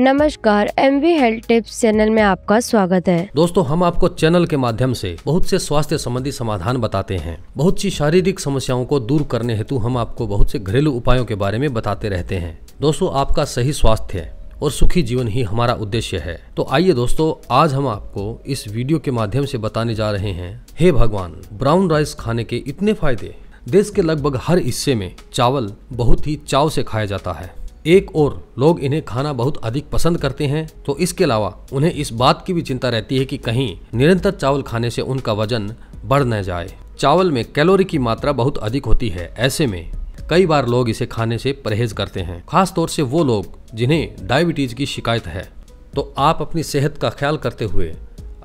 नमस्कार M V health tips channel में आपका स्वागत है। दोस्तों, हम आपको चैनल के माध्यम से बहुत से स्वास्थ्य संबंधी समाधान बताते हैं। बहुत सी शारीरिक समस्याओं को दूर करने हेतु हम आपको बहुत से घरेलू उपायों के बारे में बताते रहते हैं। दोस्तों, आपका सही स्वास्थ्य और सुखी जीवन ही हमारा उद्देश्य है। तो आइए दोस्तों, आज हम आपको इस वीडियो के माध्यम से बताने जा रहे हैं, हे भगवान, ब्राउन राइस खाने के इतने फ़ायदे। देश के लगभग हर हिस्से में चावल बहुत ही चाव से खाया जाता है। एक और लोग इन्हें खाना बहुत अधिक पसंद करते हैं तो इसके अलावा उन्हें इस बात की भी चिंता रहती है कि कहीं निरंतर चावल खाने से उनका वज़न बढ़ न जाए। चावल में कैलोरी की मात्रा बहुत अधिक होती है, ऐसे में कई बार लोग इसे खाने से परहेज करते हैं। खास तौर से वो लोग जिन्हें डायबिटीज़ की शिकायत है। तो आप अपनी सेहत का ख्याल करते हुए,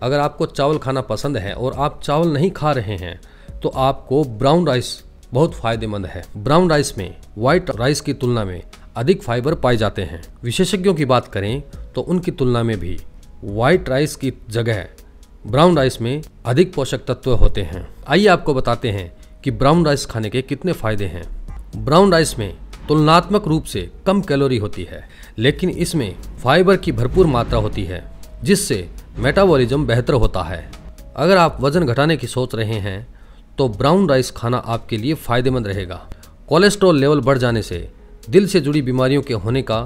अगर आपको चावल खाना पसंद है और आप चावल नहीं खा रहे हैं तो आपको ब्राउन राइस बहुत फ़ायदेमंद है। ब्राउन राइस में, व्हाइट राइस की तुलना में अधिक फाइबर पाए जाते हैं। विशेषज्ञों की बात करें तो उनकी तुलना में भी व्हाइट राइस की जगह ब्राउन राइस में अधिक पोषक तत्व होते हैं। आइए आपको बताते हैं कि ब्राउन राइस खाने के कितने फ़ायदे हैं। ब्राउन राइस में तुलनात्मक रूप से कम कैलोरी होती है, लेकिन इसमें फाइबर की भरपूर मात्रा होती है, जिससे मेटाबॉलिज्म बेहतर होता है। अगर आप वज़न घटाने की सोच रहे हैं तो ब्राउन राइस खाना आपके लिए फ़ायदेमंद रहेगा। कोलेस्ट्रॉल लेवल बढ़ जाने से दिल से जुड़ी बीमारियों के होने का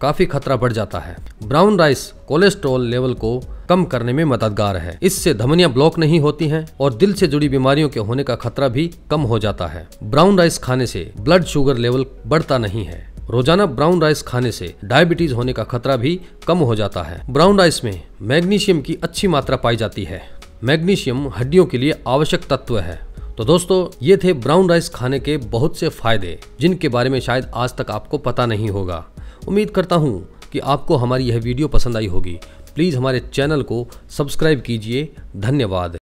काफ़ी खतरा बढ़ जाता है। ब्राउन राइस कोलेस्ट्रॉल लेवल को कम करने में मददगार है। इससे धमनियाँ ब्लॉक नहीं होती हैं और दिल से जुड़ी बीमारियों के होने का खतरा भी कम हो जाता है। ब्राउन राइस खाने से ब्लड शुगर लेवल बढ़ता नहीं है। रोज़ाना ब्राउन राइस खाने से डायबिटीज़ होने का खतरा भी कम हो जाता है। ब्राउन राइस में मैग्नीशियम की अच्छी मात्रा पाई जाती है। मैग्नीशियम हड्डियों के लिए आवश्यक तत्व है। तो दोस्तों, ये थे ब्राउन राइस खाने के बहुत से फ़ायदे, जिनके बारे में शायद आज तक आपको पता नहीं होगा। उम्मीद करता हूँ कि आपको हमारी यह वीडियो पसंद आई होगी। प्लीज़ हमारे चैनल को सब्सक्राइब कीजिए। धन्यवाद।